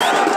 you.